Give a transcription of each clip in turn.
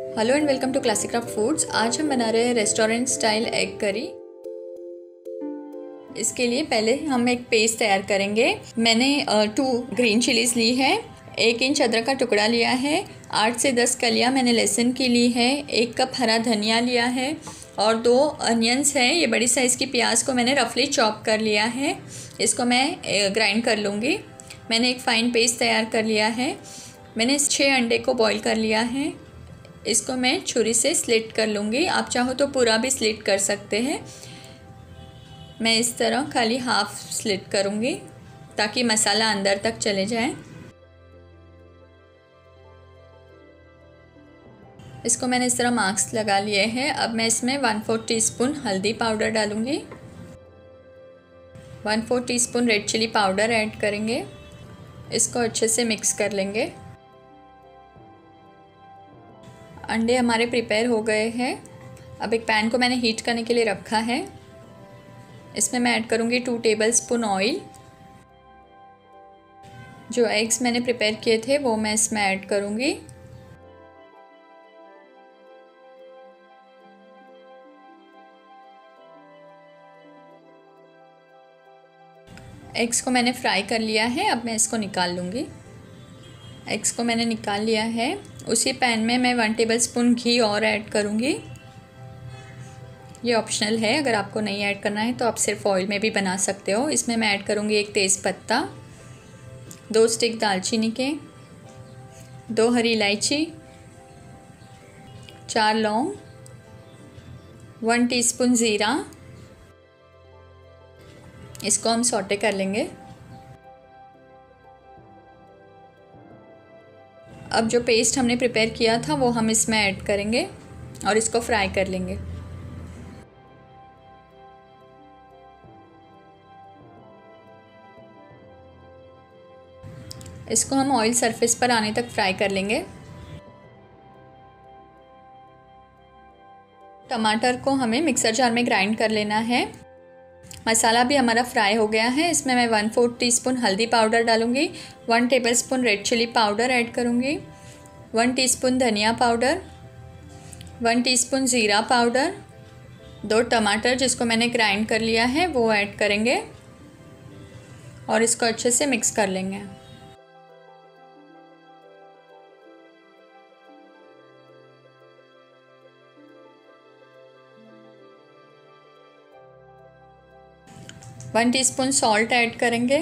Hello and welcome to classic craft foods आज हम बना रहे हैं रेस्टोरेंट स्टाइल एग करी इसके लिए पहले हम एक पेस्ट तैयार करेंगे। मैंने टू ग्रीन चिलीज़ ली है। एक इंच अदरक का टुकड़ा लिया है। आठ से दस कलियाँ मैंने लहसुन की ली है। एक कप हरा धनिया लिया है और दो अनियंस हैं। ये बड़ी साइज़ की प्याज को मैंने रफली चॉप कर लिया है। इसको मैं ग्राइंड कर लूँगी। मैंने एक फ़ाइन पेस्ट तैयार कर लिया है। मैंने छः अंडे को बॉईल कर लिया है। इसको मैं छुरी से स्लिट कर लूँगी। आप चाहो तो पूरा भी स्लिट कर सकते हैं। मैं इस तरह खाली हाफ़ स्लिट करूँगी ताकि मसाला अंदर तक चले जाए। इसको मैंने इस तरह मार्क्स लगा लिए हैं। अब मैं इसमें वन फोर टीस्पून हल्दी पाउडर डालूँगी। One four teaspoon red chili powder add करेंगे। इसको अच्छे से मिक्स कर लेंगे। अंडे हमारे प्रिपेयर हो गए हैं। अब एक पैन को मैंने हीट करने के लिए रखा है। इसमें मैं ऐड करूँगी टू टेबल स्पून ऑयल जो एग्स मैंने प्रिपेयर किए थे, वो मैं इसमें ऐड करूँगी। एग्स को मैंने फ्राई कर लिया है, अब मैं इसको निकाल लूँगी। एग्स को मैंने निकाल लिया है। उसी पैन में मैं वन टेबल स्पून घी और ऐड करूँगी। ये ऑप्शनल है। अगर आपको नहीं ऐड करना है तो आप सिर्फ़ ऑयल में भी बना सकते हो। इसमें मैं ऐड करूँगी एक तेज़ पत्ता दो स्टिक दालचीनी के, दो हरी इलायची, चार लौंग वन टीस्पून ज़ीरा। इसको हम सॉटे कर लेंगे। अब जो पेस्ट हमने प्रिपेयर किया था, वो हम इसमें ऐड करेंगे और इसको फ्राई कर लेंगे। इसको हम ऑयल सरफेस पर आने तक फ्राई कर लेंगे। टमाटर को हमें मिक्सर जार में ग्राइंड कर लेना है। मसाला भी हमारा फ्राई हो गया है। इसमें मैं वन फोर्थ टी स्पून हल्दी पाउडर डालूँगी, one tablespoon red chili powder add करूँगी, वन टीस्पून धनिया पाउडर, वन टीस्पून ज़ीरा पाउडर, दो टमाटर जिसको मैंने ग्राइंड कर लिया है, वो ऐड करेंगे और इसको अच्छे से मिक्स कर लेंगे। वन टीस्पून सॉल्ट ऐड करेंगे।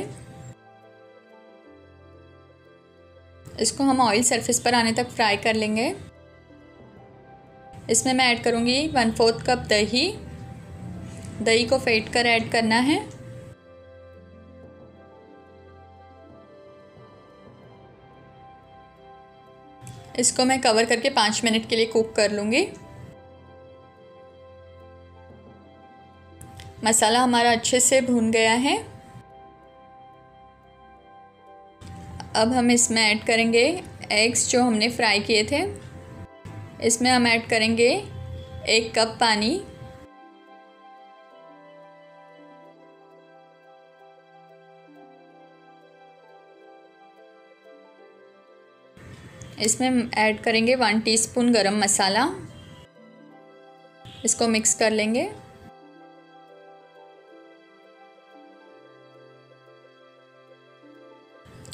इसको हम ऑयल सरफेस पर आने तक फ्राई कर लेंगे। इसमें मैं ऐड करूँगी वन फोर्थ कप दही। दही को फेंट कर ऐड करना है। इसको मैं कवर करके पाँच मिनट के लिए कुक कर लूँगी। मसाला हमारा अच्छे से भून गया है। अब हम इसमें ऐड करेंगे एग्स जो हमने फ्राई किए थे। इसमें हम ऐड करेंगे एक कप पानी। इसमें ऐड करेंगे वन टीस्पून गरम मसाला। इसको मिक्स कर लेंगे।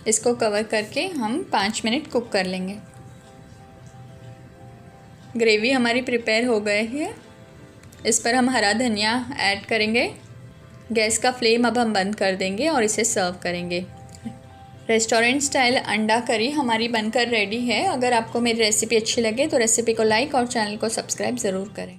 इसको कवर करके हम पाँच मिनट कुक कर लेंगे। ग्रेवी हमारी प्रिपेयर हो गई है। इस पर हम हरा धनिया ऐड करेंगे। गैस का फ्लेम अब हम बंद कर देंगे और इसे सर्व करेंगे। रेस्टोरेंट स्टाइल अंडा करी हमारी बनकर रेडी है। अगर आपको मेरी रेसिपी अच्छी लगे तो रेसिपी को लाइक और चैनल को सब्सक्राइब ज़रूर करें।